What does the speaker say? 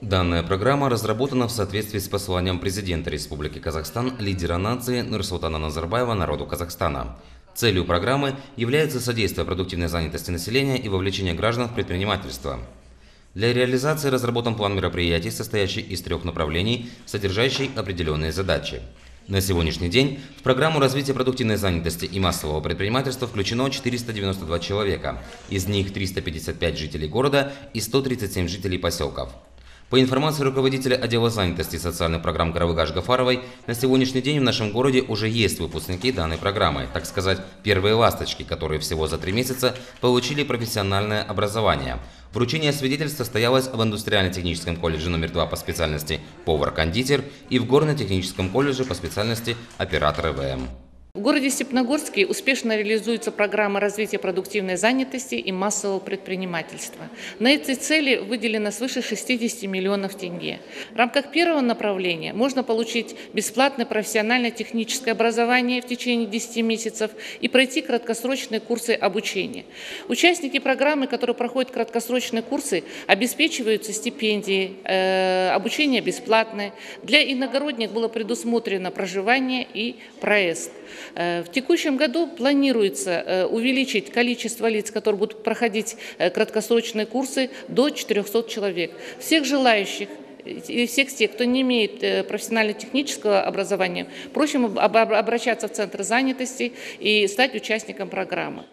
Данная программа разработана в соответствии с посланием президента Республики Казахстан, лидера нации Нурсултана Назарбаева народу Казахстана. Целью программы является содействие продуктивной занятости населения и вовлечение граждан в предпринимательство. Для реализации разработан план мероприятий, состоящий из трех направлений, содержащий определенные задачи. На сегодняшний день в программу развития продуктивной занятости и массового предпринимательства включено 492 человека, из них 355 жителей города и 137 жителей поселков. По информации руководителя отдела занятости и социальных программ Каравыгаш Гафаровой, на сегодняшний день в нашем городе уже есть выпускники данной программы, так сказать, первые ласточки, которые всего за три месяца получили профессиональное образование. Вручение свидетельств состоялось в Индустриально-техническом колледже номер 2 по специальности повар-кондитер и в Горно-техническом колледже по специальности оператор ИВМ. В городе Степногорске успешно реализуется программа развития продуктивной занятости и массового предпринимательства. На этой цели выделено свыше 60 миллионов тенге. В рамках первого направления можно получить бесплатное профессионально-техническое образование в течение 10 месяцев и пройти краткосрочные курсы обучения. Участники программы, которые проходят краткосрочные курсы, обеспечиваются стипендией, э, обучение бесплатное. Для иногородних было предусмотрено проживание и проезд. Э, в текущем году планируется э, увеличить количество лиц, которые будут проходить э, краткосрочные курсы, до 400 человек. Всех желающих и всех тех, кто не имеет профессионально-технического образования, просим обращаться в Центр занятости и стать участником программы.